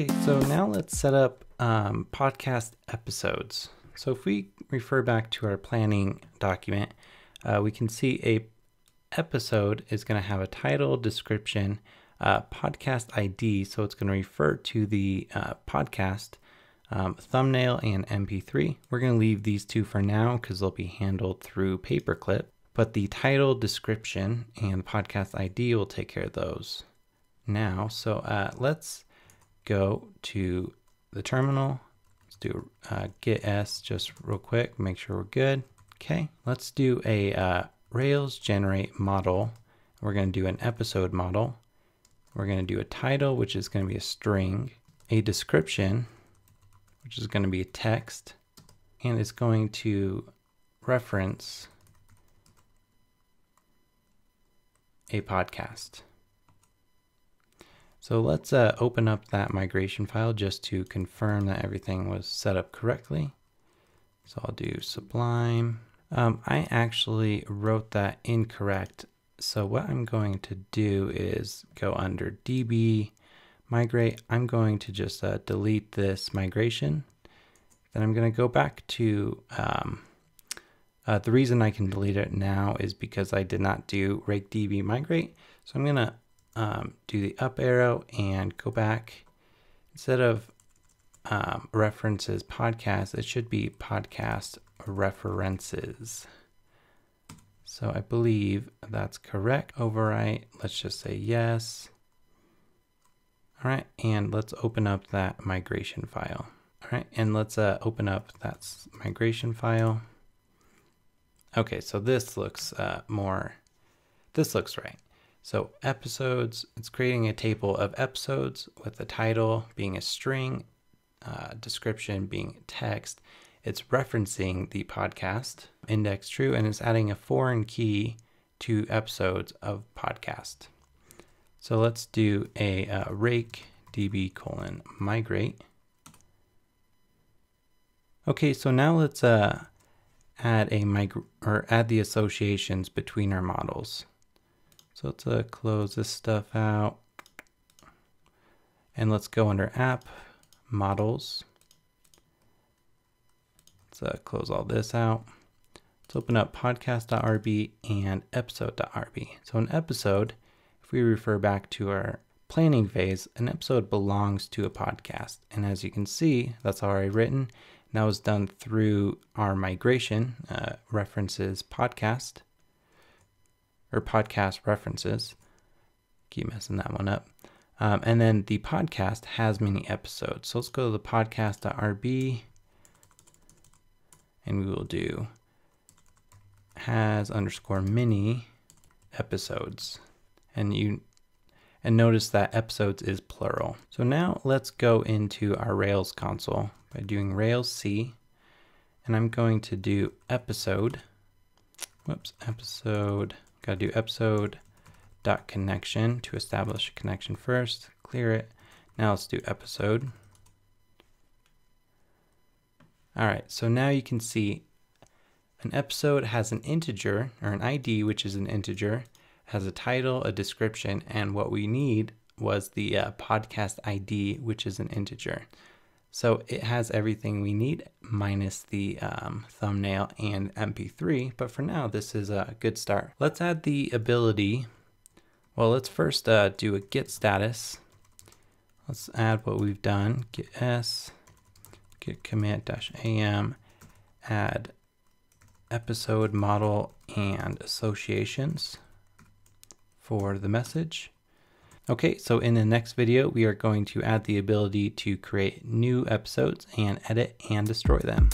Okay, so now let's set up um, podcast episodes. So if we refer back to our planning document, uh, we can see a episode is going to have a title, description, uh, podcast ID. So it's going to refer to the uh, podcast, um, thumbnail, and MP3. We're going to leave these two for now because they'll be handled through Paperclip. But the title, description, and podcast ID will take care of those now. So uh, let's go to the terminal. Let's do uh, git s just real quick, make sure we're good. Okay, let's do a uh, Rails generate model. We're going to do an episode model. We're going to do a title, which is going to be a string, a description, which is going to be a text, and it's going to reference a podcast. So let's uh, open up that migration file just to confirm that everything was set up correctly. So I'll do Sublime. Um, I actually wrote that incorrect. So what I'm going to do is go under DB migrate. I'm going to just uh, delete this migration. Then I'm going to go back to um, uh, the reason I can delete it now is because I did not do rake db migrate. So I'm going to um, do the up arrow and go back. Instead of um, references podcast, it should be podcast references. So I believe that's correct. Overwrite, let's just say yes. All right, and let's open up that migration file. All right, and let's uh, open up that migration file. Okay, so this looks uh, more, this looks right. So episodes, it's creating a table of episodes with the title being a string, uh, description being text. It's referencing the podcast, index true, and it's adding a foreign key to episodes of podcast. So let's do a uh, rake db colon migrate. Okay, so now let's uh, add a mig- or add the associations between our models. So let's uh, close this stuff out. And let's go under app, models. Let's uh, close all this out. Let's open up podcast.rb and episode.rb. So an episode, if we refer back to our planning phase, an episode belongs to a podcast. And as you can see, that's already written. And that was done through our migration uh, references podcast or podcast references. Keep messing that one up. Um, and then the podcast has many episodes. So let's go to the podcast.rb and we will do has underscore many episodes. And you and notice that episodes is plural. So now let's go into our Rails console by doing Rails C. And I'm going to do episode. Whoops, episode Got to do episode dot connection to establish a connection first. Clear it. Now let's do episode. All right, so now you can see an episode has an integer or an ID, which is an integer, has a title, a description, and what we need was the uh, podcast ID, which is an integer. So it has everything we need minus the um, thumbnail and MP3. But for now, this is a good start. Let's add the ability. Well, let's first uh, do a git status. Let's add what we've done. Git s, git commit dash am, add episode model and associations for the message. Okay, so in the next video, we are going to add the ability to create new episodes and edit and destroy them.